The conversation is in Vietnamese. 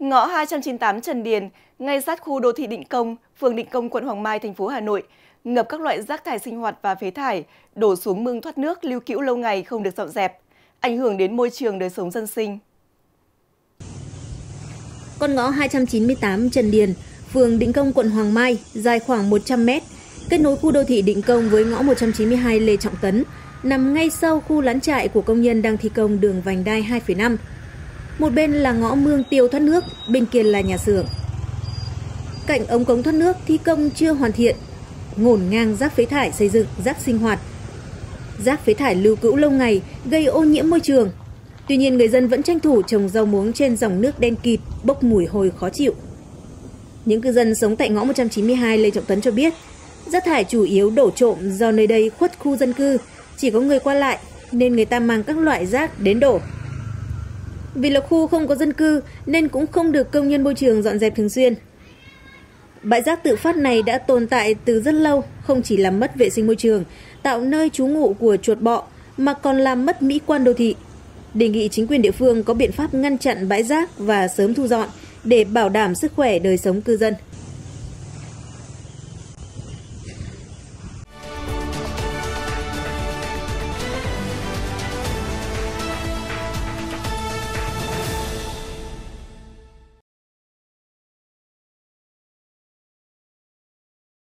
Ngõ 298 Trần Điền, ngay sát khu đô thị Định Công, phường Định Công, quận Hoàng Mai, thành phố Hà Nội, ngập các loại rác thải sinh hoạt và phế thải, đổ xuống mương thoát nước lưu cữu lâu ngày không được dọn dẹp, ảnh hưởng đến môi trường đời sống dân sinh. Con ngõ 298 Trần Điền, phường Định Công, quận Hoàng Mai, dài khoảng 100 mét, kết nối khu đô thị Định Công với ngõ 192 Lê Trọng Tấn, nằm ngay sau khu lán trại của công nhân đang thi công đường vành đai 2,5. Một bên là ngõ mương tiêu thoát nước, bên kia là nhà xưởng. Cạnh ống cống thoát nước thi công chưa hoàn thiện, ngổn ngang rác phế thải xây dựng, rác sinh hoạt. Rác phế thải lưu cữu lâu ngày gây ô nhiễm môi trường. Tuy nhiên người dân vẫn tranh thủ trồng rau muống trên dòng nước đen kịt, bốc mùi hôi khó chịu. Những cư dân sống tại ngõ 192 Lê Trọng Tấn cho biết, rác thải chủ yếu đổ trộm do nơi đây khuất khu dân cư, chỉ có người qua lại nên người ta mang các loại rác đến đổ. Vì là khu không có dân cư nên cũng không được công nhân môi trường dọn dẹp thường xuyên. Bãi rác tự phát này đã tồn tại từ rất lâu, không chỉ làm mất vệ sinh môi trường, tạo nơi trú ngụ của chuột bọ, mà còn làm mất mỹ quan đô thị. Đề nghị chính quyền địa phương có biện pháp ngăn chặn bãi rác và sớm thu dọn để bảo đảm sức khỏe đời sống cư dân.